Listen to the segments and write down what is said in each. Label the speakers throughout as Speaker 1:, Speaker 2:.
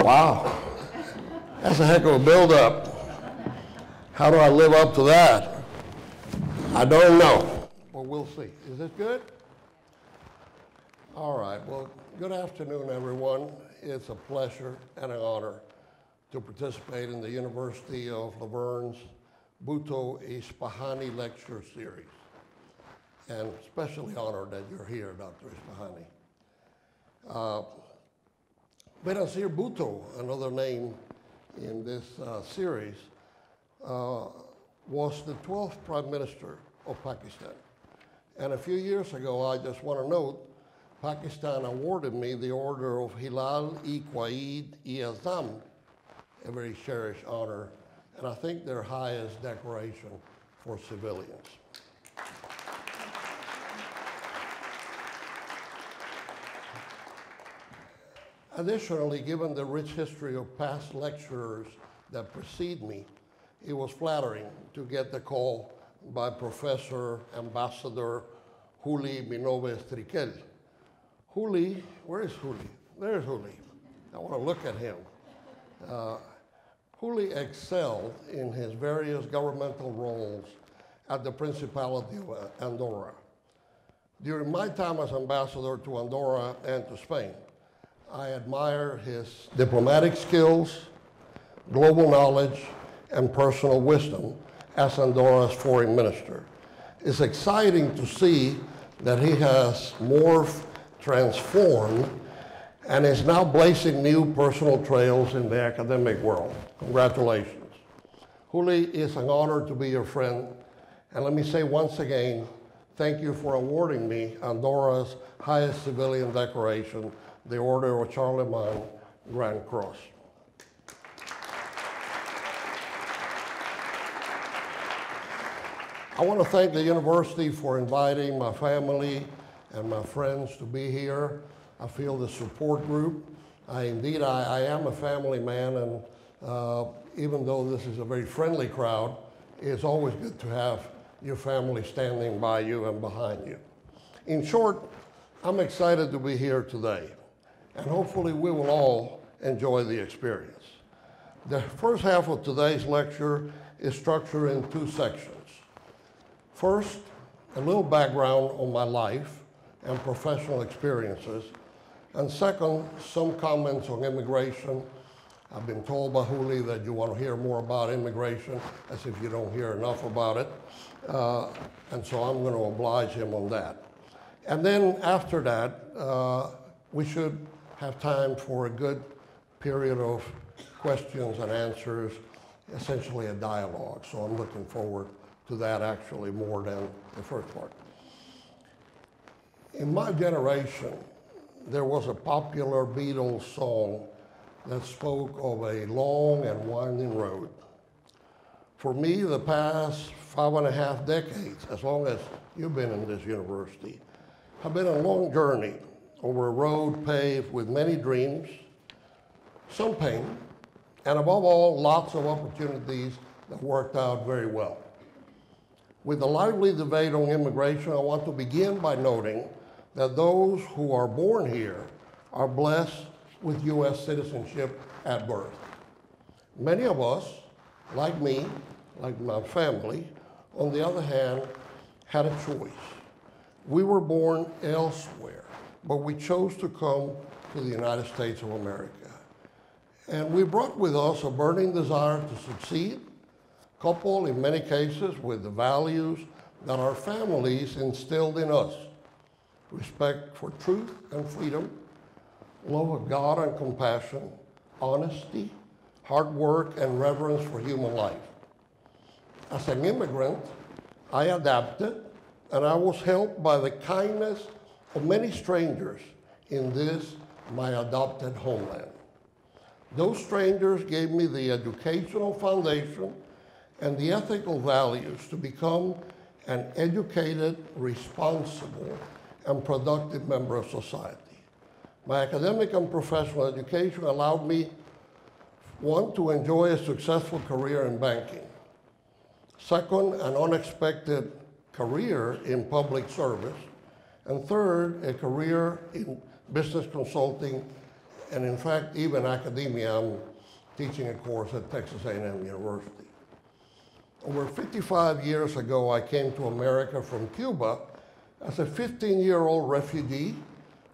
Speaker 1: Wow. That's a heck of a build-up. How do I live up to that? I don't know. Well, we'll see. Is this good? All right. Well, good afternoon, everyone. It's a pleasure and an honor to participate in the University of La Verne's Bhutto Ispahani Lecture Series. And especially honored that you're here, Dr. Ispahani. Uh, Benazir Bhutto, another name in this uh, series, uh, was the 12th Prime Minister of Pakistan. And a few years ago, I just want to note, Pakistan awarded me the Order of Hilal-e Quaid-e-Azam, a very cherished honor, and I think their highest decoration for civilians. Additionally, given the rich history of past lecturers that precede me, it was flattering to get the call by Professor Ambassador Juli Minoves Triquell. Juli, where is Juli? There's Juli. I want to look at him. Uh, Juli excelled in his various governmental roles at the Principality of Andorra. During my time as ambassador to Andorra and to Spain, I admire his diplomatic skills, global knowledge, and personal wisdom as Andorra's foreign minister. It's exciting to see that he has morphed, transformed, and is now blazing new personal trails in the academic world. Congratulations. Juli, it's an honor to be your friend. And let me say once again, thank you for awarding me Andorra's highest civilian decoration, the Order of Charlemagne Grand Cross. I want to thank the university for inviting my family and my friends to be here. I feel the support group. I, indeed, I, I am a family man, and uh, even though this is a very friendly crowd, it's always good to have your family standing by you and behind you. In short, I'm excited to be here today, and hopefully we will all enjoy the experience. The first half of today's lecture is structured in two sections. First, a little background on my life and professional experiences, and second, some comments on immigration. I've been told by Juli that you want to hear more about immigration, as if you don't hear enough about it. Uh, and so I'm going to oblige him on that. And then after that, uh, we should have time for a good period of questions and answers, essentially a dialogue. So I'm looking forward to that actually more than the first part. In my generation, there was a popular Beatles song that spoke of a long and winding road. For me, the past five and a half decades, as long as you've been in this university, have been a long journey over a road paved with many dreams, some pain, and above all, lots of opportunities that worked out very well. With the lively debate on immigration, I want to begin by noting that those who are born here are blessed with U.S. citizenship at birth. Many of us, like me, like my family, on the other hand, had a choice. We were born elsewhere, but we chose to come to the United States of America. And we brought with us a burning desire to succeed, coupled in many cases with the values that our families instilled in us respect for truth and freedom, love of God and compassion, honesty, hard work, and reverence for human life. As an immigrant, I adapted and I was helped by the kindness of many strangers in this, my adopted homeland. Those strangers gave me the educational foundation and the ethical values to become an educated, responsible, and productive member of society. My academic and professional education allowed me, one, to enjoy a successful career in banking. Second, an unexpected career in public service. And third, a career in business consulting and in fact, even academia, I'm teaching a course at Texas A&M University. Over 55 years ago, I came to America from Cuba as a 15-year-old refugee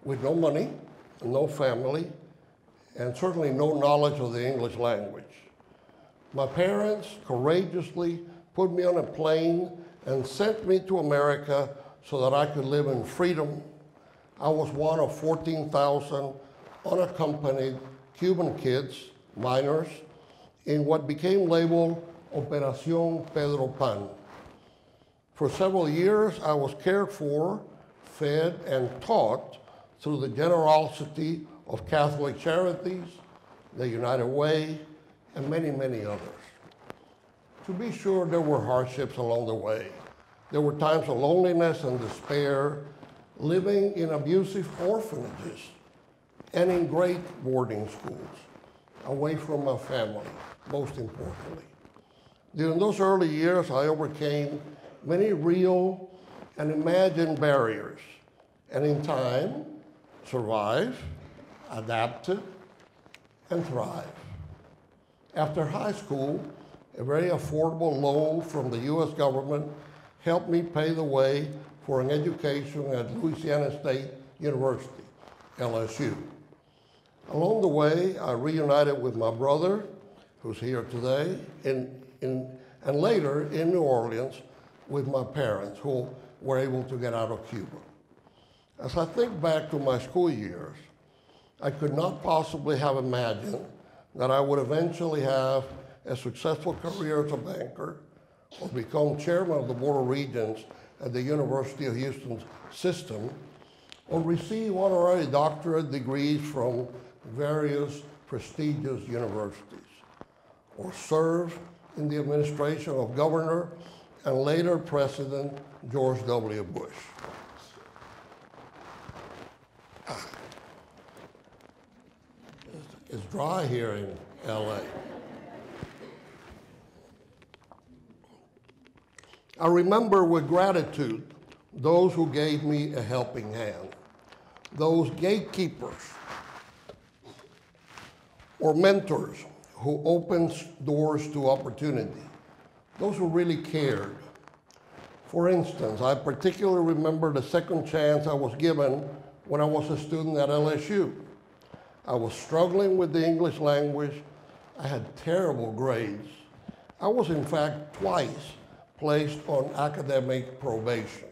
Speaker 1: with no money, no family, and certainly no knowledge of the English language. My parents courageously put me on a plane and sent me to America so that I could live in freedom. I was one of 14,000 unaccompanied Cuban kids, minors, in what became labeled Operación Pedro Pan. For several years, I was cared for, fed, and taught through the generosity of Catholic Charities, the United Way, and many, many others. To be sure, there were hardships along the way. There were times of loneliness and despair, living in abusive orphanages and in great boarding schools, away from my family, most importantly. During those early years, I overcame many real and imagined barriers, and in time, survived, adapted, and thrived. After high school, a very affordable loan from the U.S. government helped me pay the way for an education at Louisiana State University, LSU. Along the way, I reunited with my brother, who's here today, in, in, and later in New Orleans with my parents, who were able to get out of Cuba. As I think back to my school years, I could not possibly have imagined that I would eventually have a successful career as a banker or become chairman of the Board of Regents at the University of Houston's system or receive honorary doctorate degrees from various prestigious universities or serve in the administration of Governor and later President George W. Bush. Ah. It's dry here in LA. I remember with gratitude those who gave me a helping hand, those gatekeepers or mentors who opened doors to opportunity, those who really cared. For instance, I particularly remember the second chance I was given when I was a student at LSU. I was struggling with the English language. I had terrible grades. I was, in fact, twice placed on academic probation.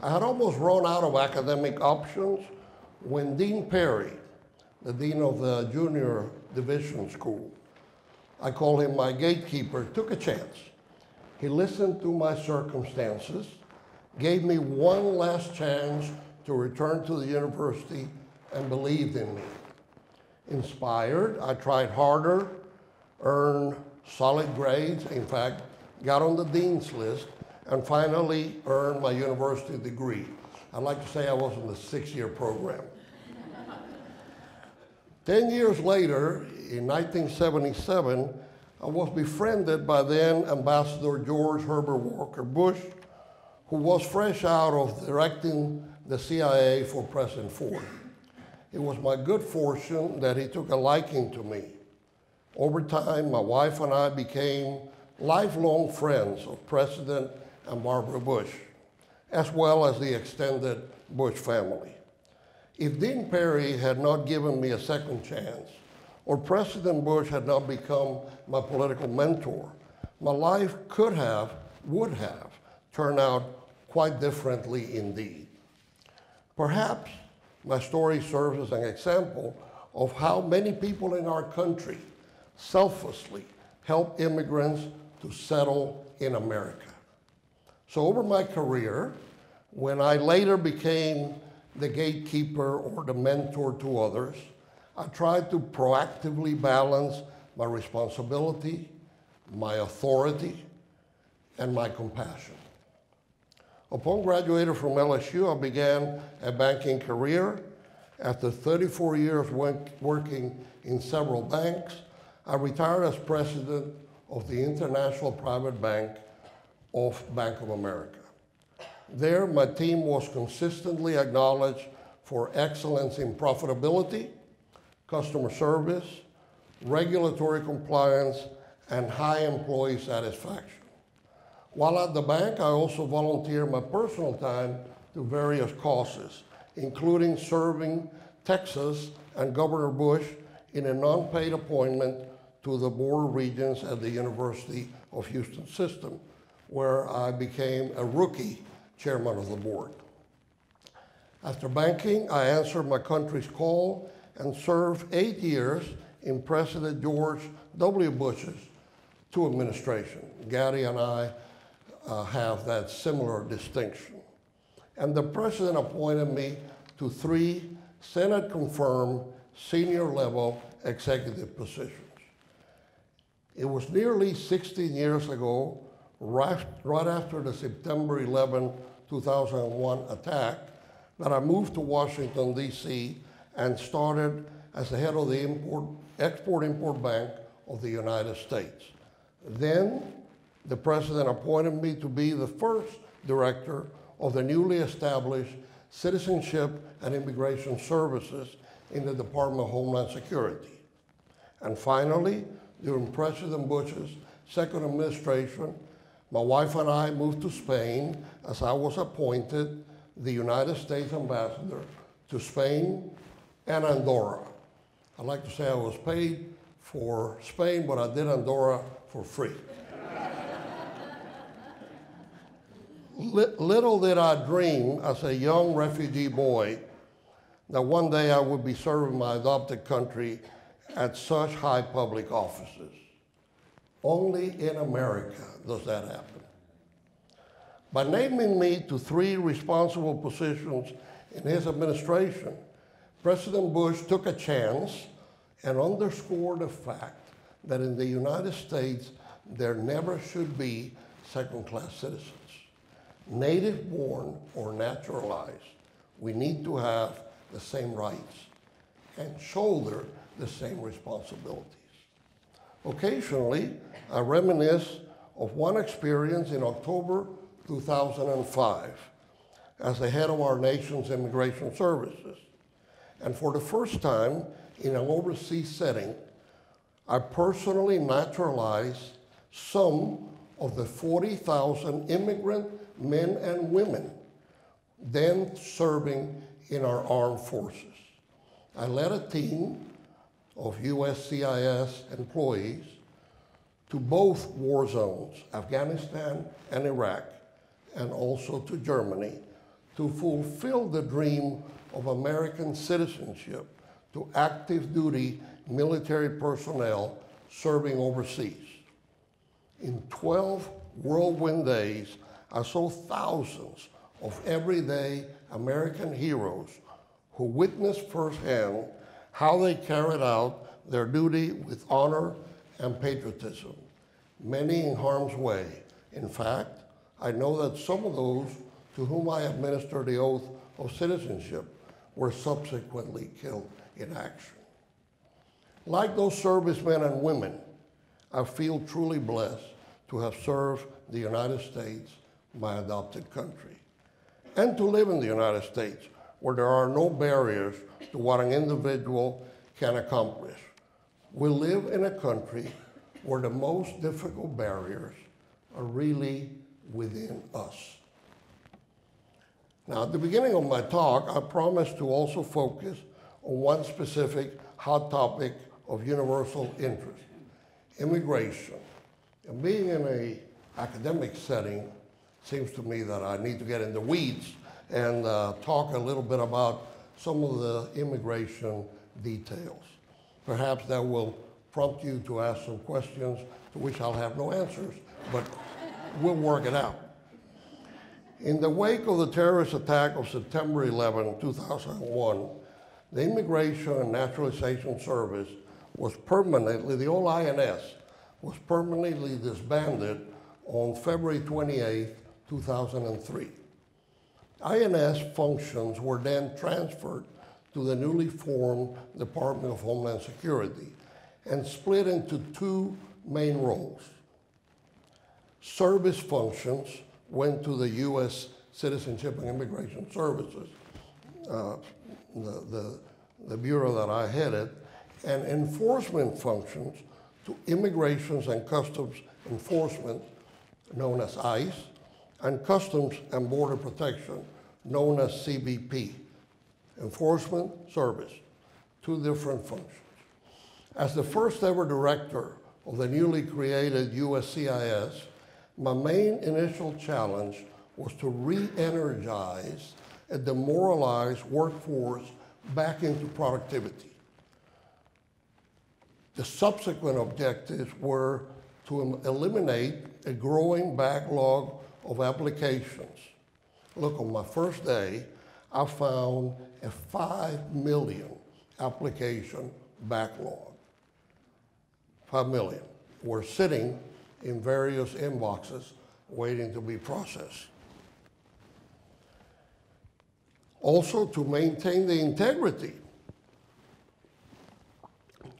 Speaker 1: I had almost run out of academic options when Dean Perry, the dean of the junior division school, I call him my gatekeeper, took a chance. He listened to my circumstances, gave me one last chance to return to the university, and believed in me. Inspired, I tried harder, earned solid grades, in fact, got on the dean's list, and finally earned my university degree. I'd like to say I was in the six-year program. Ten years later, in 1977, I was befriended by then Ambassador George Herbert Walker Bush, who was fresh out of directing the CIA for President Ford. It was my good fortune that he took a liking to me. Over time, my wife and I became lifelong friends of President and Barbara Bush, as well as the extended Bush family. If Dean Perry had not given me a second chance, or President Bush had not become my political mentor, my life could have, would have, turned out quite differently indeed. Perhaps my story serves as an example of how many people in our country selflessly help immigrants to settle in America. So over my career, when I later became the gatekeeper or the mentor to others, I tried to proactively balance my responsibility, my authority, and my compassion. Upon graduating from LSU, I began a banking career. After 34 years working in several banks, I retired as president of the International Private Bank of Bank of America. There, my team was consistently acknowledged for excellence in profitability, customer service, regulatory compliance, and high employee satisfaction. While at the bank, I also volunteer my personal time to various causes, including serving Texas and Governor Bush in a non-paid appointment to the Board of Regents at the University of Houston System, where I became a rookie chairman of the board. After banking, I answered my country's call and served eight years in President George W. Bush's two administration. Gaddi and I uh, have that similar distinction. And the president appointed me to three Senate confirmed senior level executive positions. It was nearly 16 years ago, right, right after the September 11, 2001 attack, that I moved to Washington, D.C. and started as the head of the import, Export-Import Bank of the United States. Then the president appointed me to be the first director of the newly established Citizenship and Immigration Services in the Department of Homeland Security. And finally, during President Bush's second administration, my wife and I moved to Spain as I was appointed the United States ambassador to Spain and Andorra. I'd like to say I was paid for Spain, but I did Andorra for free. Little did I dream as a young refugee boy that one day I would be serving my adopted country at such high public offices. Only in America does that happen. By naming me to three responsible positions in his administration, President Bush took a chance and underscored the fact that in the United States there never should be second class citizens. Native born or naturalized, we need to have the same rights and shoulder the same responsibilities. Occasionally, I reminisce of one experience in October 2005 as the head of our nation's immigration services. And for the first time in an overseas setting, I personally naturalized some of the 40,000 immigrant men and women then serving in our armed forces. I led a team of USCIS employees to both war zones, Afghanistan and Iraq, and also to Germany, to fulfill the dream of American citizenship to active duty military personnel serving overseas. In 12 whirlwind days, I saw thousands of everyday American heroes who witnessed firsthand how they carried out their duty with honor and patriotism, many in harm's way. In fact, I know that some of those to whom I administered the oath of citizenship were subsequently killed in action. Like those servicemen and women, I feel truly blessed to have served the United States, my adopted country, and to live in the United States where there are no barriers to what an individual can accomplish. We live in a country where the most difficult barriers are really within us. Now, at the beginning of my talk, I promised to also focus on one specific hot topic of universal interest, immigration. And being in a academic setting, seems to me that I need to get in the weeds and uh, talk a little bit about some of the immigration details. Perhaps that will prompt you to ask some questions to which I'll have no answers, but we'll work it out. In the wake of the terrorist attack of September 11, 2001, the Immigration and Naturalization Service was permanently, the old INS, was permanently disbanded on February 28, 2003. INS functions were then transferred to the newly formed Department of Homeland Security and split into two main roles. Service functions went to the U.S. Citizenship and Immigration Services, uh, the, the, the bureau that I headed, and enforcement functions to Immigrations and Customs Enforcement, known as ICE, and Customs and Border Protection, known as CBP, Enforcement Service, two different functions. As the first ever director of the newly created USCIS, my main initial challenge was to re-energize a demoralized workforce back into productivity. The subsequent objectives were to eliminate a growing backlog of applications. Look, on my first day, I found a 5 million application backlog. 5 million were sitting in various inboxes waiting to be processed. Also, to maintain the integrity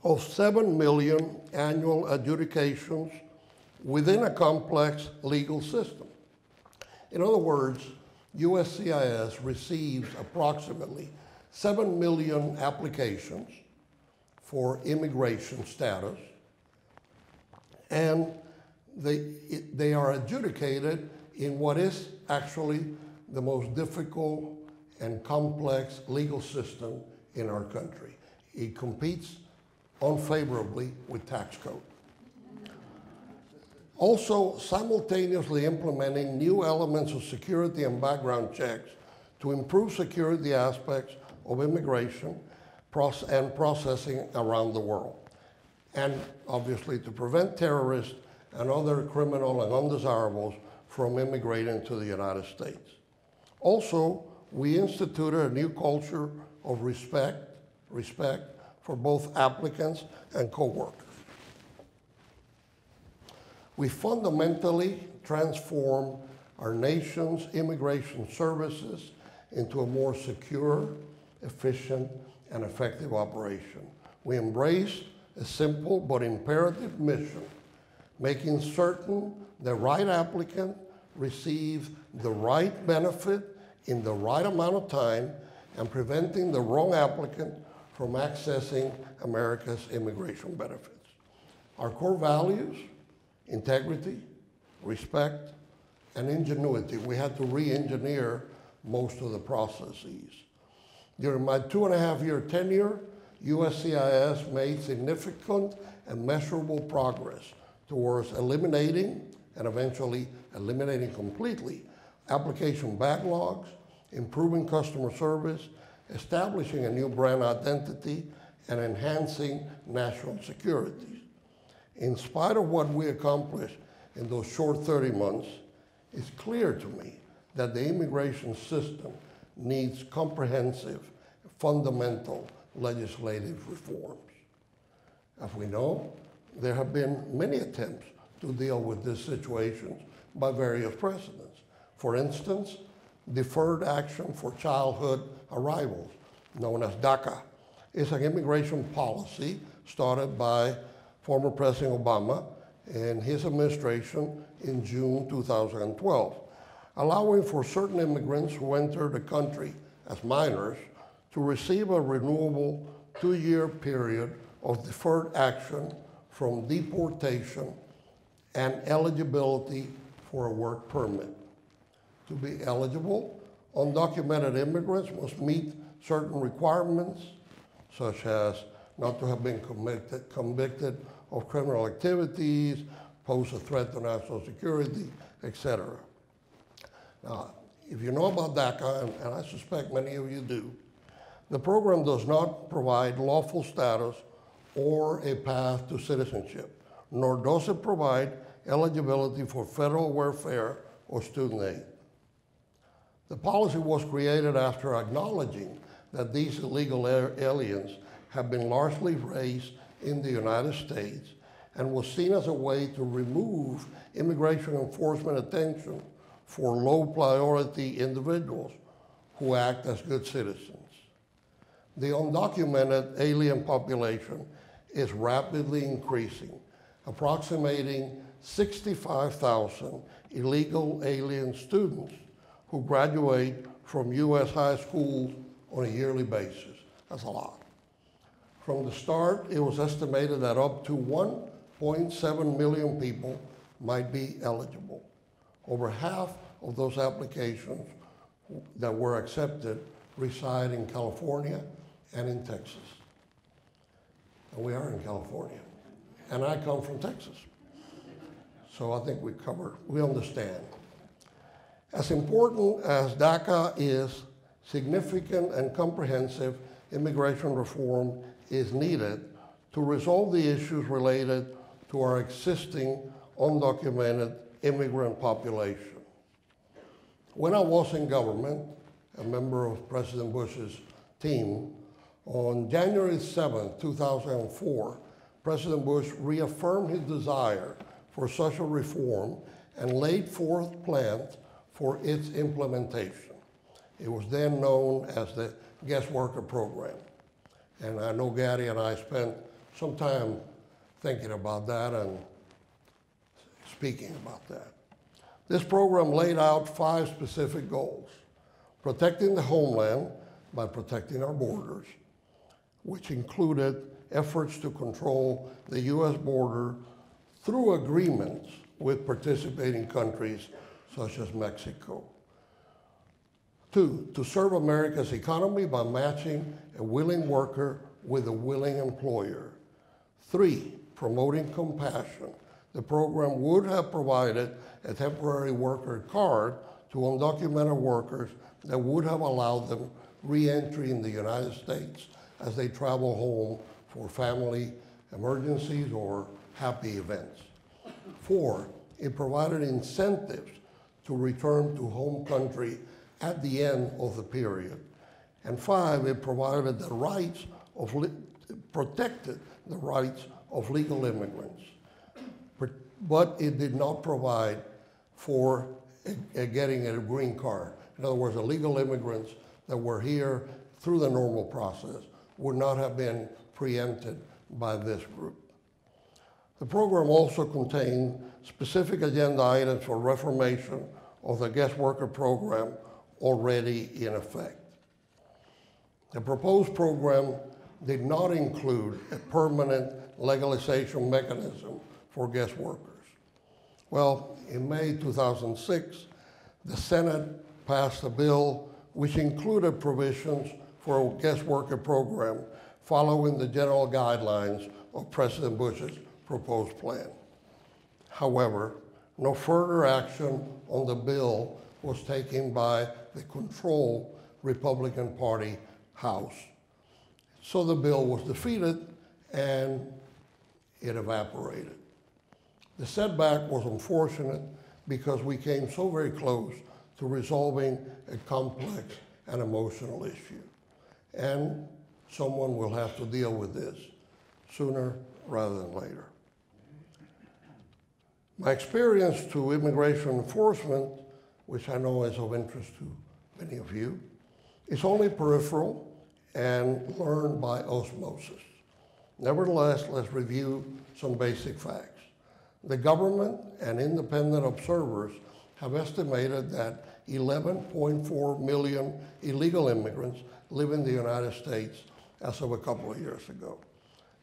Speaker 1: of 7 million annual adjudications within a complex legal system. In other words, USCIS receives approximately 7 million applications for immigration status, and they, they are adjudicated in what is actually the most difficult and complex legal system in our country. It competes unfavorably with tax code. Also, simultaneously implementing new elements of security and background checks to improve security aspects of immigration and processing around the world. And obviously to prevent terrorists and other criminal and undesirables from immigrating to the United States. Also, we instituted a new culture of respect, respect for both applicants and co-workers. We fundamentally transform our nation's immigration services into a more secure, efficient, and effective operation. We embraced a simple but imperative mission, making certain the right applicant receives the right benefit in the right amount of time and preventing the wrong applicant from accessing America's immigration benefits. Our core values, integrity, respect, and ingenuity, we had to re-engineer most of the processes. During my two and a half year tenure, USCIS made significant and measurable progress towards eliminating and eventually eliminating completely application backlogs, improving customer service, establishing a new brand identity, and enhancing national security. In spite of what we accomplished in those short 30 months, it's clear to me that the immigration system needs comprehensive, fundamental legislative reforms. As we know, there have been many attempts to deal with these situations by various presidents. For instance, Deferred Action for Childhood Arrivals, known as DACA, is an immigration policy started by former President Obama and his administration in June 2012, allowing for certain immigrants who enter the country as minors to receive a renewable two-year period of deferred action from deportation and eligibility for a work permit. To be eligible, undocumented immigrants must meet certain requirements, such as not to have been convicted, convicted of criminal activities, pose a threat to national security, etc. Now, if you know about DACA, and, and I suspect many of you do, the program does not provide lawful status or a path to citizenship, nor does it provide eligibility for federal welfare or student aid. The policy was created after acknowledging that these illegal aliens have been largely raised in the United States and was seen as a way to remove immigration enforcement attention for low priority individuals who act as good citizens the undocumented alien population is rapidly increasing, approximating 65,000 illegal alien students who graduate from U.S. high schools on a yearly basis. That's a lot. From the start, it was estimated that up to 1.7 million people might be eligible. Over half of those applications that were accepted reside in California and in Texas. And we are in California. And I come from Texas. So I think we cover, we understand. As important as DACA is, significant and comprehensive immigration reform is needed to resolve the issues related to our existing undocumented immigrant population. When I was in government, a member of President Bush's team, on January 7, 2004, President Bush reaffirmed his desire for social reform and laid forth plans for its implementation. It was then known as the Guest Worker Program. And I know Gaddi and I spent some time thinking about that and speaking about that. This program laid out five specific goals protecting the homeland by protecting our borders, which included efforts to control the U.S. border through agreements with participating countries such as Mexico. Two, to serve America's economy by matching a willing worker with a willing employer. Three, promoting compassion. The program would have provided a temporary worker card to undocumented workers that would have allowed them re-entry in the United States as they travel home for family emergencies or happy events. Four, it provided incentives to return to home country at the end of the period. And five, it provided the rights of, protected the rights of legal immigrants. But it did not provide for a, a getting a green card. In other words, illegal immigrants that were here through the normal process would not have been preempted by this group. The program also contained specific agenda items for reformation of the guest worker program already in effect. The proposed program did not include a permanent legalization mechanism for guest workers. Well, in May 2006, the Senate passed a bill which included provisions for a guest worker program following the general guidelines of President Bush's proposed plan. However, no further action on the bill was taken by the control Republican Party House. So the bill was defeated and it evaporated. The setback was unfortunate because we came so very close to resolving a complex and emotional issue. And someone will have to deal with this sooner rather than later. My experience to immigration enforcement, which I know is of interest to many of you, is only peripheral and learned by osmosis. Nevertheless, let's review some basic facts. The government and independent observers have estimated that 11.4 million illegal immigrants live in the United States as of a couple of years ago.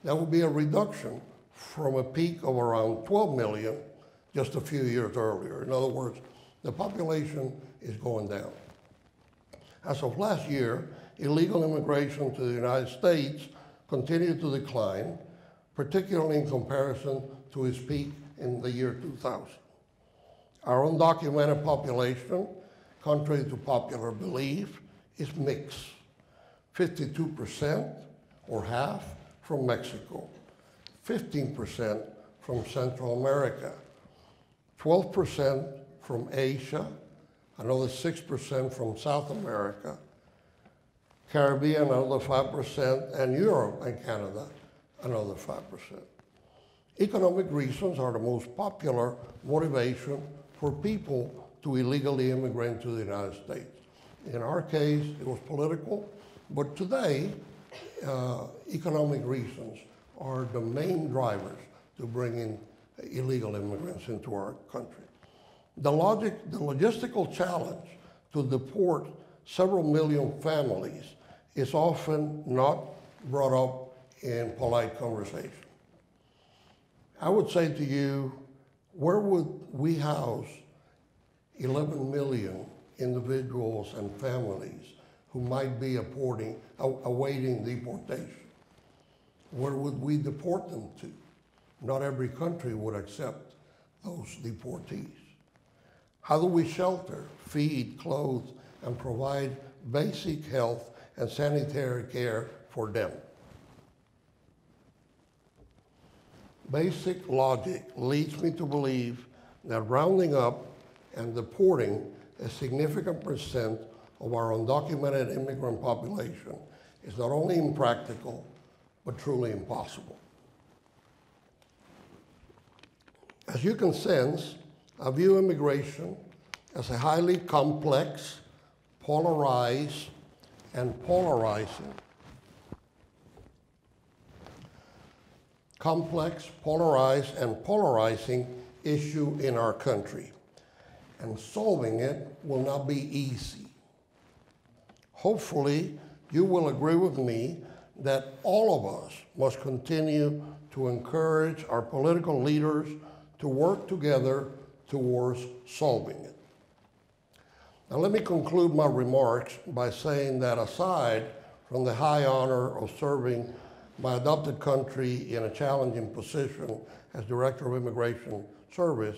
Speaker 1: That would be a reduction from a peak of around 12 million just a few years earlier. In other words, the population is going down. As of last year, illegal immigration to the United States continued to decline, particularly in comparison to its peak in the year 2000. Our undocumented population, contrary to popular belief, is mixed. 52% or half from Mexico, 15% from Central America, 12% from Asia, another 6% from South America, Caribbean, another 5%, and Europe and Canada, another 5%. Economic reasons are the most popular motivation for people to illegally immigrate to the United States. In our case, it was political, but today, uh, economic reasons are the main drivers to bring in illegal immigrants into our country. The, logic, the logistical challenge to deport several million families is often not brought up in polite conversation. I would say to you, where would we house 11 million individuals and families who might be awaiting, awaiting deportation? Where would we deport them to? Not every country would accept those deportees. How do we shelter, feed, clothe, and provide basic health and sanitary care for them? Basic logic leads me to believe that rounding up and deporting a significant percent of our undocumented immigrant population is not only impractical, but truly impossible. As you can sense, I view immigration as a highly complex, polarized, and polarizing. Complex, polarized, and polarizing issue in our country. And solving it will not be easy. Hopefully, you will agree with me that all of us must continue to encourage our political leaders to work together towards solving it. Now, let me conclude my remarks by saying that aside from the high honor of serving my adopted country in a challenging position as Director of Immigration Service,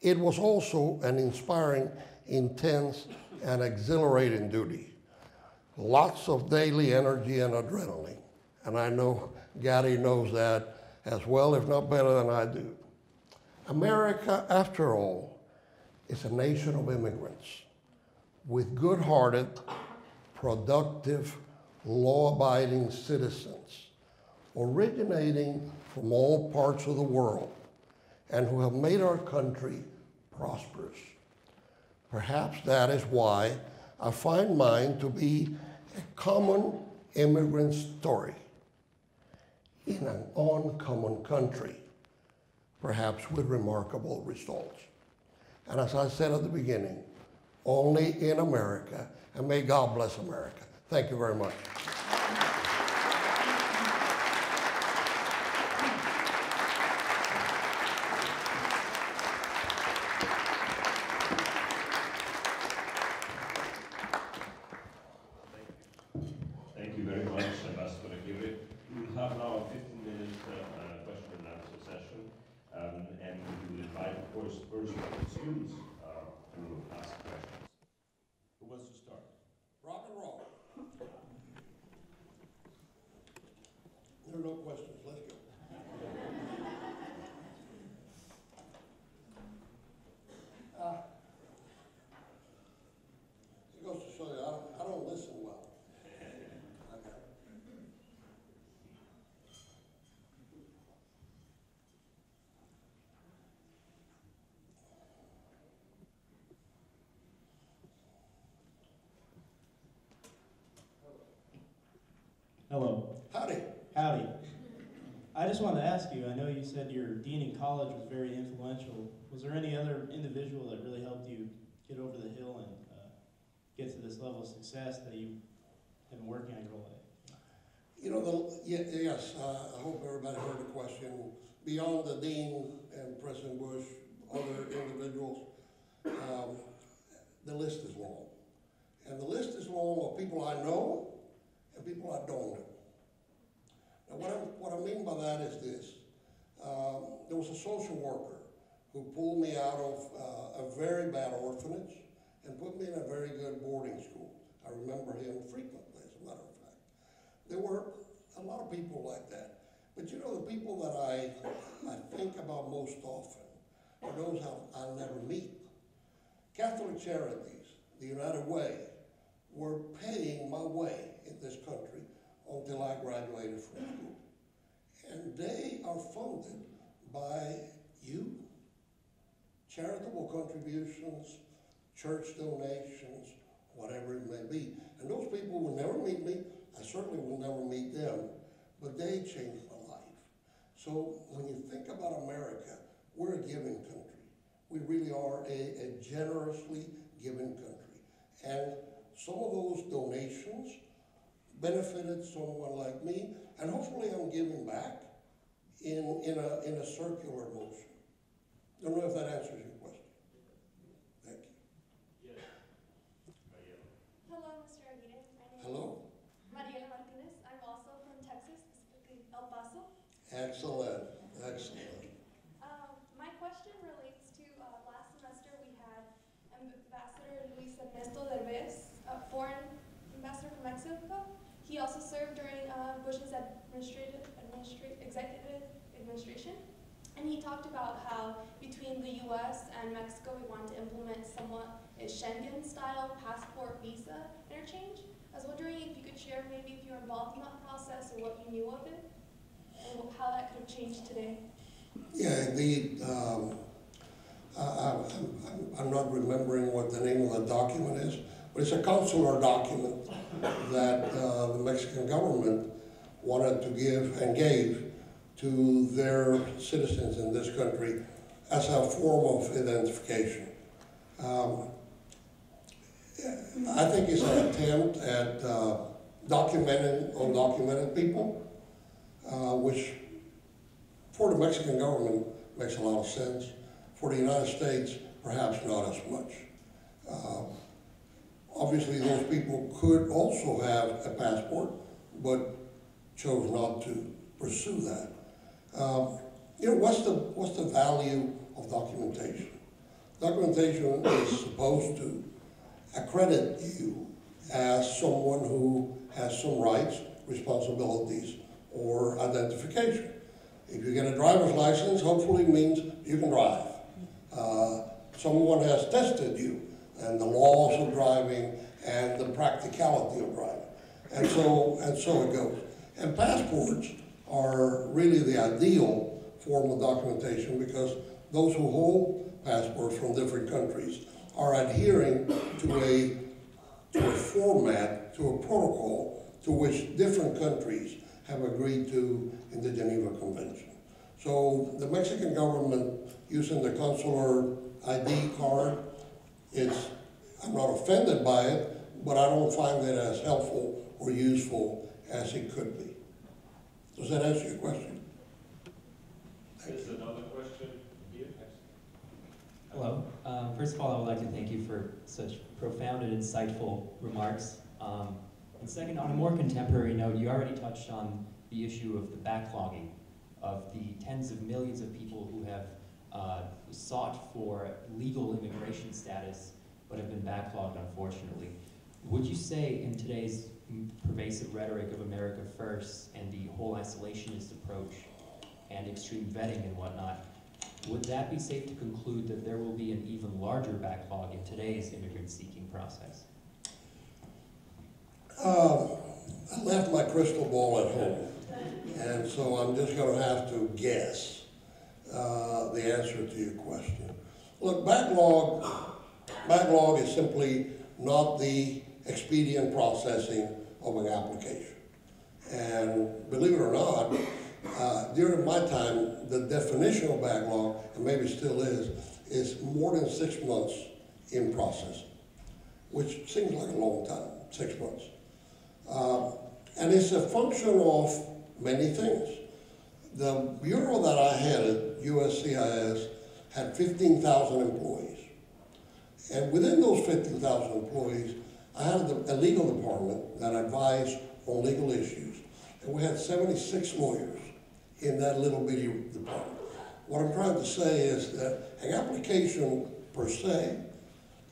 Speaker 1: it was also an inspiring, intense, and exhilarating duty. Lots of daily energy and adrenaline. And I know Gaddi knows that as well, if not better than I do. America, after all, is a nation of immigrants with good hearted, productive, law abiding citizens originating from all parts of the world and who have made our country prosperous. Perhaps that is why I find mine to be a common immigrant story in an uncommon country, perhaps with remarkable results. And as I said at the beginning, only in America, and may God bless America. Thank you very much.
Speaker 2: Hello.
Speaker 1: Howdy.
Speaker 2: Howdy. I just wanted to ask you, I know you said your dean in college was very influential. Was there any other individual that really helped you get over the hill and uh, get to this level of success that you have been working on your whole life?
Speaker 1: You know, the, yes, uh, I hope everybody heard the question. Beyond the dean and President Bush, other individuals, um, the list is long. And the list is long of people I know and people I don't. Now, what I, what I mean by that is this. Um, there was a social worker who pulled me out of uh, a very bad orphanage and put me in a very good boarding school. I remember him frequently, as a matter of fact. There were a lot of people like that. But you know, the people that I, I think about most often are those I'll, I'll never meet. Catholic Charities, the United Way, were paying my way in this country until I graduated from school. And they are funded by you, charitable contributions, church donations, whatever it may be. And those people will never meet me. I certainly will never meet them, but they changed my life. So when you think about America, we're a giving country. We really are a, a generously giving country. And some of those donations benefited someone like me, and hopefully I'm giving back in, in a, in a circular motion. I don't know if that answers your question. Thank you.
Speaker 3: Hello, Mr. Aguirre. My name
Speaker 1: Hello?
Speaker 3: Mariela Martinez. I'm also from Texas, specifically El Paso.
Speaker 1: Excellent.
Speaker 3: Um, my question relates to uh, last semester we had Ambassador Luis Ernesto Derbez, a foreign ambassador from Mexico. He also served during uh, Bush's administrative, administra- executive administration. And he talked about how between the US and Mexico we want to implement somewhat a Schengen style passport visa interchange. I was wondering if you could share maybe if you were involved in that process or what you knew of it and how that could have changed today.
Speaker 1: Yeah, the, um, I, I'm not remembering what the name of the document is, but it's a consular document that, uh, the Mexican government wanted to give and gave to their citizens in this country as a form of identification. Um, I think it's an attempt at, uh, documenting undocumented people, uh, which for the Mexican government, makes a lot of sense. For the United States, perhaps not as much. Um, Obviously, those people could also have a passport, but chose not to pursue that. Um, You know, what's the, what's the value of documentation? Documentation is supposed to accredit you as someone who has some rights, responsibilities, or identification. If you get a driver's license, hopefully means you can drive. Uh, someone has tested you and the laws of driving and the practicality of driving. And so, and so it goes. And passports are really the ideal form of documentation because those who hold passports from different countries are adhering to a, to a format, to a protocol to which different countries have agreed to in the Geneva Convention. So the Mexican government using the consular ID card, it's, I'm not offended by it, but I don't find it as helpful or useful as it could be. Does that answer your question? Thank
Speaker 4: There's another question here.
Speaker 5: Hello. Um, First of all, I would like to thank you for such profound and insightful remarks. Um, And second, on a more contemporary note, you already touched on the issue of the backlogging of the tens of millions of people who have uh, sought for legal immigration status but have been backlogged, unfortunately. Would you say in today's pervasive rhetoric of America First and the whole isolationist approach and extreme vetting and whatnot, would that be safe to conclude that there will be an even larger backlog in today's immigrant seeking process?
Speaker 1: Um, I left my crystal ball at home, and so I'm just gonna have to guess, uh, the answer to your question. Look, backlog, backlog is simply not the expedient processing of an application. And believe it or not, uh, during my time, the definition of backlog, and maybe still is, is more than six months in process, which seems like a long time, six months. Uh, and it's a function of many things. The bureau that I headed, USCIS, had 15,000 employees. And within those 15,000 employees, I had a, legal department that advised on legal issues. And we had 76 lawyers in that little bitty department. What I'm trying to say is that an application per se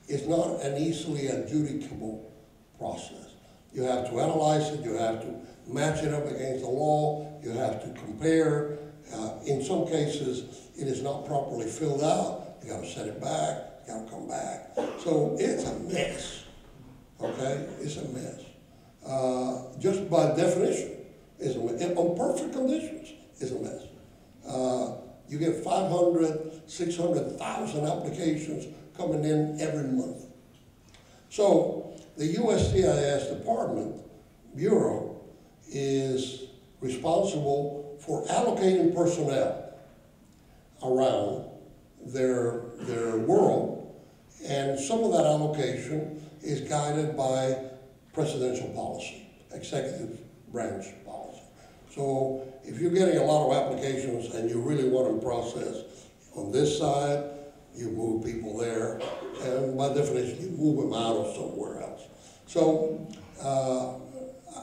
Speaker 1: is not an easily adjudicable process. You have to analyze it, you have to match it up against the law, you have to compare. Uh, in some cases, it is not properly filled out, you gotta send it back, you gotta come back. So it's a mess, okay? It's a mess. Uh, just by definition, it's a mess. On perfect conditions, it's a mess. Uh, you get 500, 600,000 applications coming in every month. So the USCIS Department Bureau is responsible for allocating personnel around their, their world, and some of that allocation is guided by presidential policy. executive branch policy. So if you're getting a lot of applications and you really want them processed on this side, you move people there, and by definition, you move them out of somewhere else. So, uh,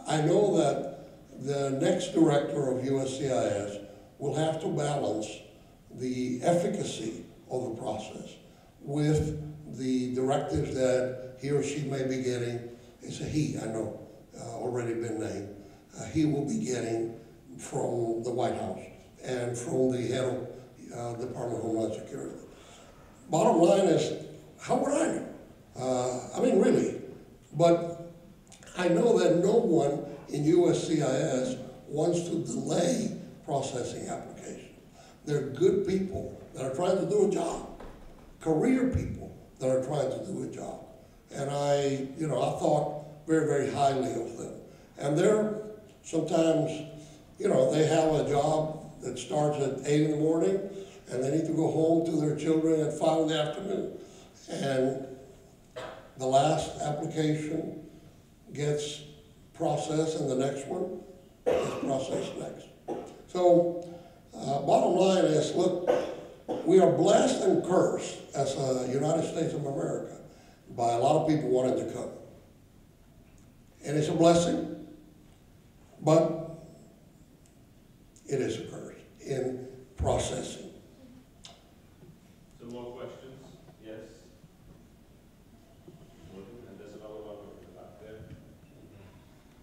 Speaker 1: I know that the next director of USCIS will have to balance the efficacy of the process with the directives that he or she may be getting, it's a he, I know, uh, already been named, uh, he will be getting from the White House and from the head of uh, Department of Homeland Security. Bottom line is, how would I know? Uh, I mean, really. But I know that no one in USCIS wants to delay processing applications. They're good people that are trying to do a job, career people that are trying to do a job. And I, you know, I thought very, very highly of them. And they're sometimes, you know, they have a job that starts at eight in the morning and they need to go home to their children at five in the afternoon. And the last application gets processed and the next one gets processed next. So, uh, bottom line is, look, we are blessed and cursed as a United States of America by a lot of people wanting to come. And it's a blessing, but it is a curse in processing.
Speaker 4: Some more questions? Yes? And there's another one up there.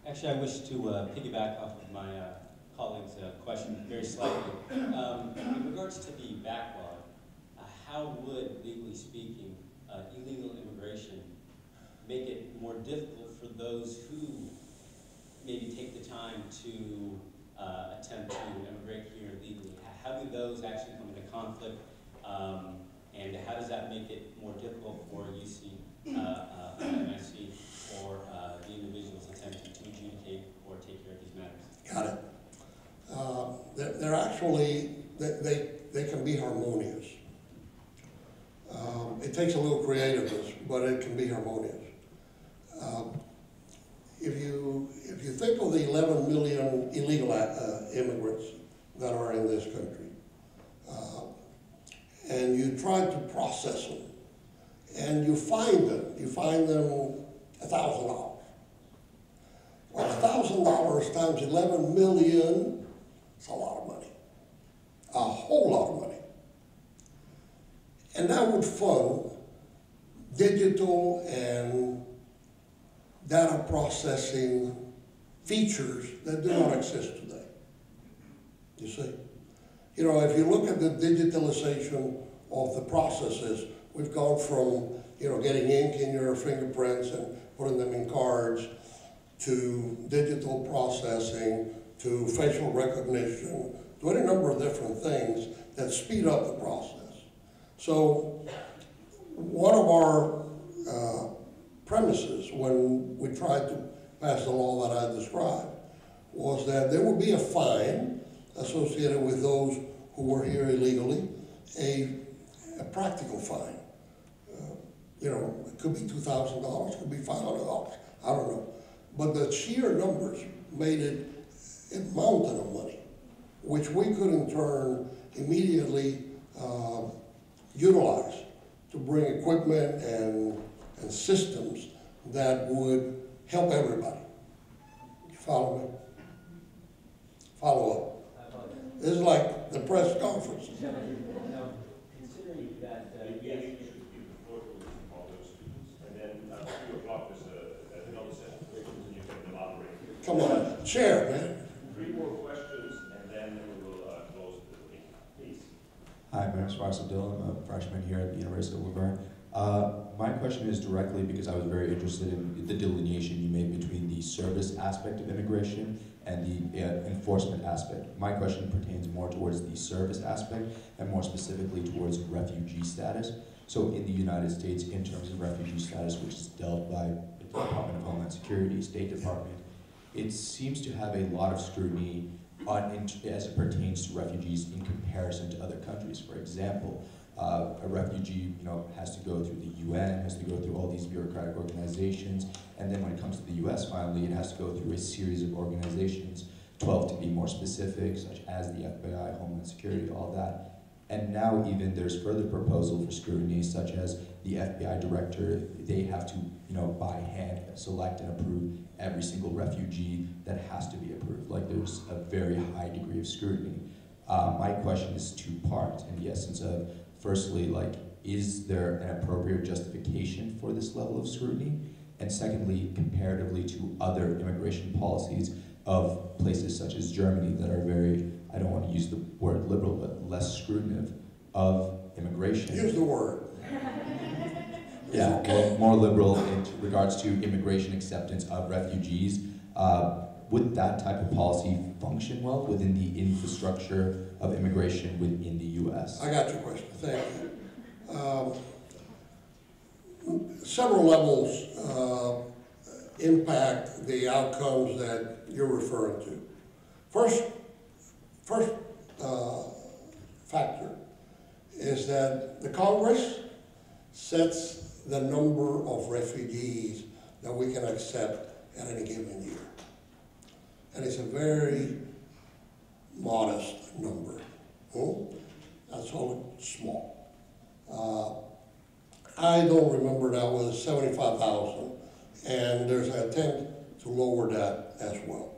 Speaker 6: Actually, I wish to uh, piggyback off of my uh, colleague's uh, question very slightly. Um, In regards to the backlog, uh, how would, legally speaking, uh, illegal immigration make it more difficult for those who maybe take the time to uh, attempt to immigrate here legally? How do those actually come into conflict? Um, And how does that make it more difficult for UC, uh, uh, MIC, or uh, the individuals attempting to adjudicate or take care of these matters?
Speaker 1: Got it. Uh, They're, they're actually, they, they, they can be harmonious. Um, It takes a little creativeness, but it can be harmonious. Um, If you, if you think of the eleven million illegal uh, immigrants that are in this country, uh, and you try to process them, and you find them, you find them a thousand dollars. Well, a thousand dollars times eleven million, it's a lot of money. A whole lot of money. And that would fund digital and data processing features that do not exist today. You see? You know, if you look at the digitalization of the processes, we've gone from, you know, getting ink in your fingerprints and putting them in cards to digital processing, to facial recognition, to any number of different things that speed up the process. So, one of our uh, premises when we tried to pass the law that I described was that there would be a fine associated with those who were here illegally, a, a practical fine. Uh, You know, it could be two thousand dollars, could be five hundred dollars, I don't know. But the sheer numbers made it a mountain of money, which we could in turn immediately uh, utilize to bring equipment and, and systems that would help everybody. You follow me? Follow up. This is like the press conference.
Speaker 6: Considering that,
Speaker 4: Uh, Maybe
Speaker 7: Hi, my name is Faisal Dill. I'm a freshman here at the University of La Verne. Uh, my question is directly because I was very interested in the delineation you made between the service aspect of immigration and the uh, enforcement aspect. My question pertains more towards the service aspect and more specifically towards refugee status. So in the United States, in terms of refugee status, which is dealt by the Department of Homeland Security, State Department, it seems to have a lot of scrutiny on, as it pertains to refugees in comparison to other countries. For example, uh, a refugee, you know, has to go through the UN, has to go through all these bureaucratic organizations, and then when it comes to the U.S. Finally, it has to go through a series of organizations, 12 to be more specific, such as the FBI, Homeland Security, all that. And now even there's further proposal for scrutiny, such as the FBI director, they have to, you know, by hand select and approve every single refugee that has to be approved. Like there's a very high degree of scrutiny. Uh, my question is two parts in the essence of, firstly, like, is there an appropriate justification for this level of scrutiny? And secondly, comparatively to other immigration policies of places such as Germany that are very, I don't want to use the word liberal, but less scrutinative of immigration.
Speaker 1: Use the word.
Speaker 7: Yeah, more, more liberal in regards to immigration acceptance of refugees. Uh, would that type of policy function well within the infrastructure of immigration within the U.S.?
Speaker 1: I got your question, thank you. Um, Several levels uh, impact the outcomes that you're referring to. First, first uh, factor is that the Congress sets the number of refugees that we can accept at any given year. And it's a very modest number. Hmm? That's all small. Uh, I don't remember that was seventy-five thousand, and there's an attempt to lower that as well.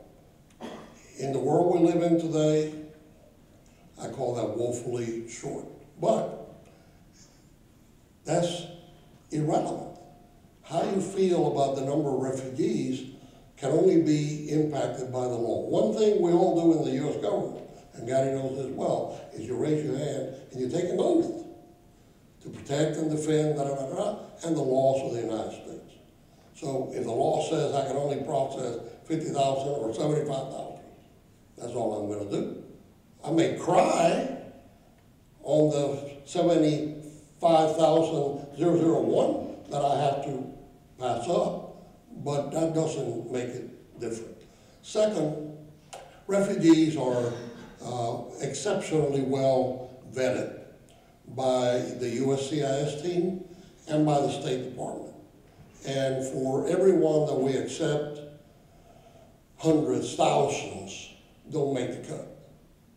Speaker 1: In the world we live in today, I call that woefully short. But that's irrelevant. How you feel about the number of refugees can only be impacted by the law. One thing we all do in the US government, and Gary knows as well, is you raise your hand and you take an oath to protect and defend, da, da, da, da, and the laws of the United States. So if the law says I can only process fifty thousand or seventy-five thousand, that's all I'm gonna do. I may cry on the seventy-five thousand zero zero one that I have to pass up, but that doesn't make it different. Second, refugees are uh, exceptionally well vetted by the USCIS team and by the State Department. And for everyone that we accept, hundreds, thousands don't make the cut.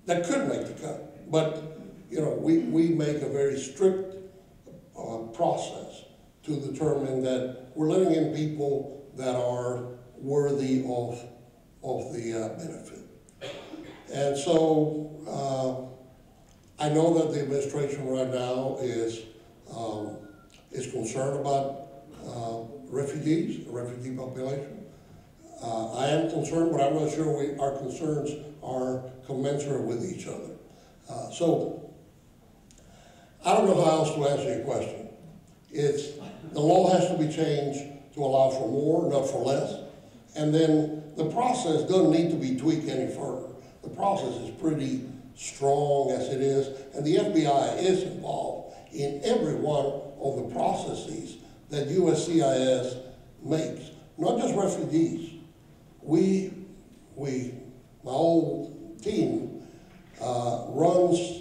Speaker 1: That could make the cut, but, you know, we, we make a very strict uh, process to determine that we're letting in people that are worthy of, of the uh, benefit. And so, uh, I know that the administration right now is, um, is concerned about, uh, refugees, the refugee population. Uh, I am concerned, but I'm not sure we, our concerns are commensurate with each other. Uh, so, I don't know how else to answer your question. It's, the law has to be changed to allow for more, not for less. And then the process doesn't need to be tweaked any further. The process is pretty strong as it is, and the FBI is involved in every one of the processes that USCIS makes, not just refugees. We, we, my old team, uh, runs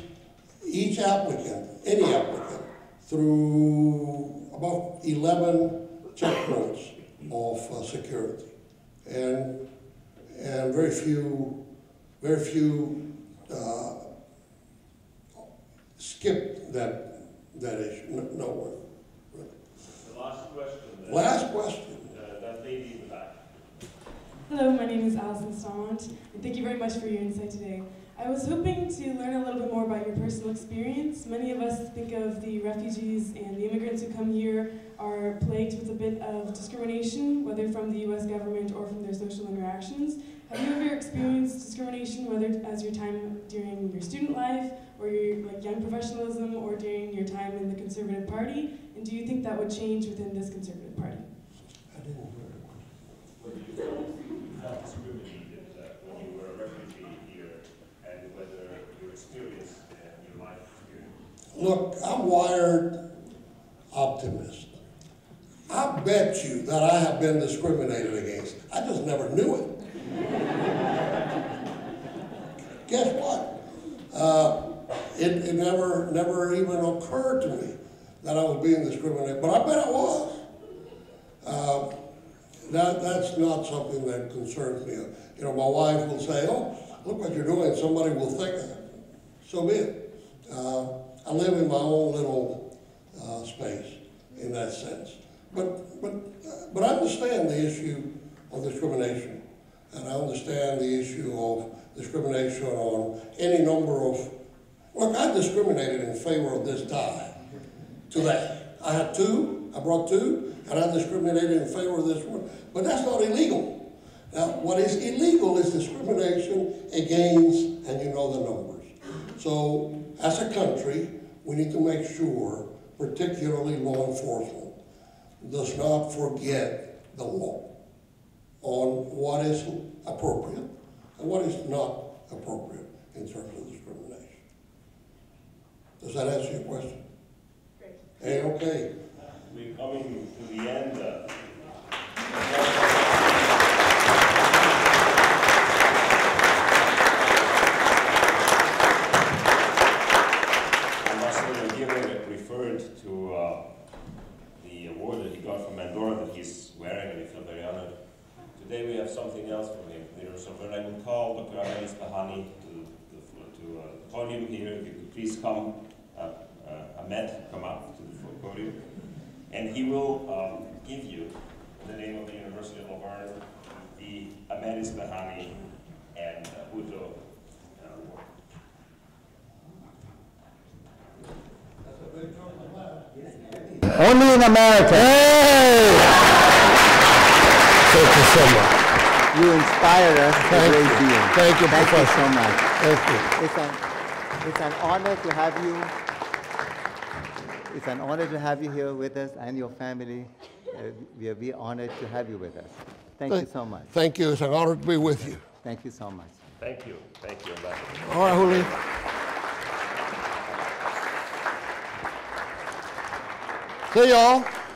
Speaker 1: each applicant, any applicant, through about 11 checkpoints of uh, security. And, and very few, very few uh, skip that, that issue, no, no one.
Speaker 4: The last question, then.
Speaker 1: Last question.
Speaker 4: Uh, that lady in the back.
Speaker 8: Hello, my name is Alison Stalmont, and thank you very much for your insight today. I was hoping to learn a little bit more about your personal experience. Many of us think of the refugees and the immigrants who come here are plagued with a bit of discrimination, whether from the US government or from their social interactions. Have you ever experienced discrimination, whether as your time during your student life, or your like young professionalism, or during your time in the Conservative Party? And do you think that would change within this Conservative Party?
Speaker 1: I didn't hear the question.
Speaker 4: Whether you felt you felt discriminated uh, when you were a refugee here, and whether your experience, uh, your life experience.
Speaker 1: Look, I'm wired optimist. I bet you that I have been discriminated against. I just never knew it. Guess what? Uh, it, it never, never even occurred to me that I was being discriminated, but I bet I was. Uh, that, that's not something that concerns me. You know, my wife will say, oh, look what you're doing, somebody will think that. So be it. Uh, I live in my own little, uh, space in that sense. But, but, but I understand the issue of discrimination. And I understand the issue of discrimination on any number of, look, I discriminated in favor of this tie today. I had two, I brought two, and I discriminated in favor of this one, but that's not illegal. Now, what is illegal is discrimination against, and you know the numbers. So, as a country, we need to make sure, particularly law enforcement, does not forget the law on what is appropriate and what is not appropriate in terms of discrimination. Does that answer your question?
Speaker 8: Great.
Speaker 1: Hey, okay.
Speaker 4: We're coming to the end. uh, Ambassador Aguirre referred to uh, the award that he got from Andorra that he's wearing, and I feel very honored. Today we have something else from him. Leader so I would call Dr. Ahmed Ispahani to the, to uh, the podium here. If you could please come, uh, uh, Ahmed, come up to the podium. And he will um, give you, in the name of the University of La Verne, the Ahmed Ispahani and uh, Bhutto uh, award.
Speaker 9: Only in America.
Speaker 1: Thank you so much.
Speaker 9: You inspire us a
Speaker 1: Thank
Speaker 9: great
Speaker 1: you.
Speaker 9: deal.
Speaker 1: Thank you,
Speaker 9: Thank you so much.
Speaker 1: Thank you.
Speaker 9: It's an, it's an honor to have you. It's an honor to have you here with us and your family. Uh, we are we are honored to have you with us. Thank you so much.
Speaker 1: Thank you. It's an honor to be with you.
Speaker 9: Thank you so much.
Speaker 4: Thank you. Thank you, Ambassador.
Speaker 1: All right, Julio. See y'all.